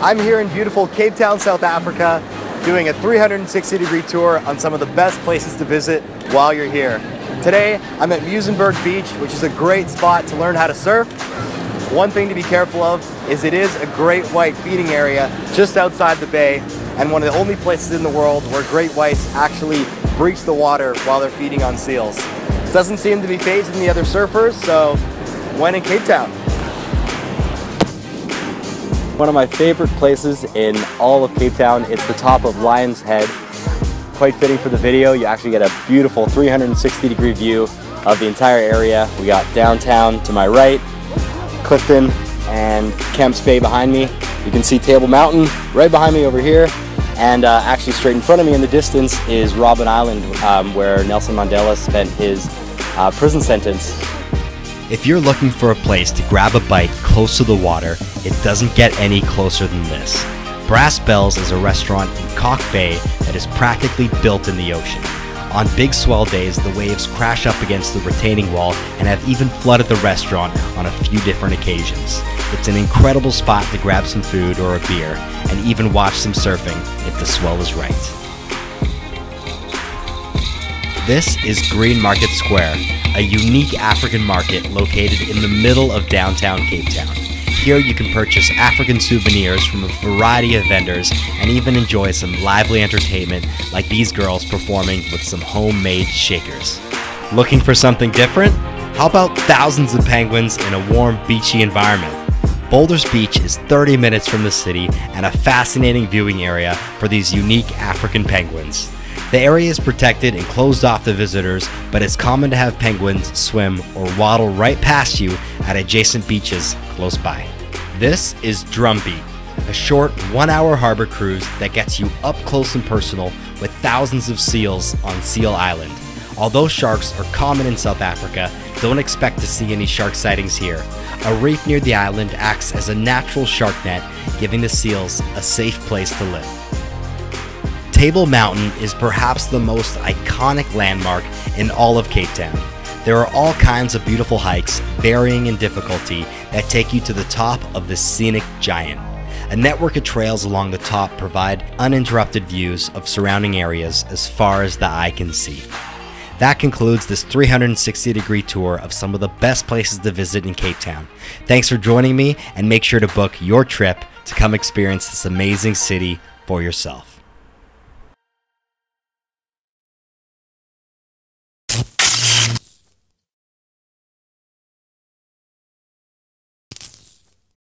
I'm here in beautiful Cape Town, South Africa, doing a 360 degree tour on some of the best places to visit while you're here. Today, I'm at Muizenberg Beach, which is a great spot to learn how to surf. One thing to be careful of is it is a great white feeding area just outside the bay and one of the only places in the world where great whites actually breach the water while they're feeding on seals. Doesn't seem to be phasing the other surfers, so when in Cape Town. One of my favorite places in all of Cape Town, it's the top of Lion's Head. Quite fitting for the video, you actually get a beautiful 360 degree view of the entire area. We got downtown to my right, Clifton and Camps Bay behind me. You can see Table Mountain right behind me over here. And uh, actually straight in front of me in the distance is Robben Island, um, where Nelson Mandela spent his uh, prison sentence. If you're looking for a place to grab a bite close to the water, it doesn't get any closer than this. Brass Bells is a restaurant in Kalk Bay that is practically built in the ocean. On big swell days, the waves crash up against the retaining wall and have even flooded the restaurant on a few different occasions. It's an incredible spot to grab some food or a beer and even watch some surfing if the swell is right. This is Green Market Square, a unique African market located in the middle of downtown Cape Town. Here you can purchase African souvenirs from a variety of vendors and even enjoy some lively entertainment like these girls performing with some homemade shakers. Looking for something different? How about thousands of penguins in a warm, beachy environment? Boulders Beach is 30 minutes from the city and a fascinating viewing area for these unique African penguins. The area is protected and closed off to visitors, but it's common to have penguins swim or waddle right past you at adjacent beaches close by. This is Drumbeat, a short one hour harbor cruise that gets you up close and personal with thousands of seals on Seal Island. Although sharks are common in South Africa, don't expect to see any shark sightings here. A reef near the island acts as a natural shark net, giving the seals a safe place to live. Table Mountain is perhaps the most iconic landmark in all of Cape Town. There are all kinds of beautiful hikes, varying in difficulty, that take you to the top of this scenic giant. A network of trails along the top provide uninterrupted views of surrounding areas as far as the eye can see. That concludes this 360 degree tour of some of the best places to visit in Cape Town. Thanks for joining me, and make sure to book your trip to come experience this amazing city for yourself.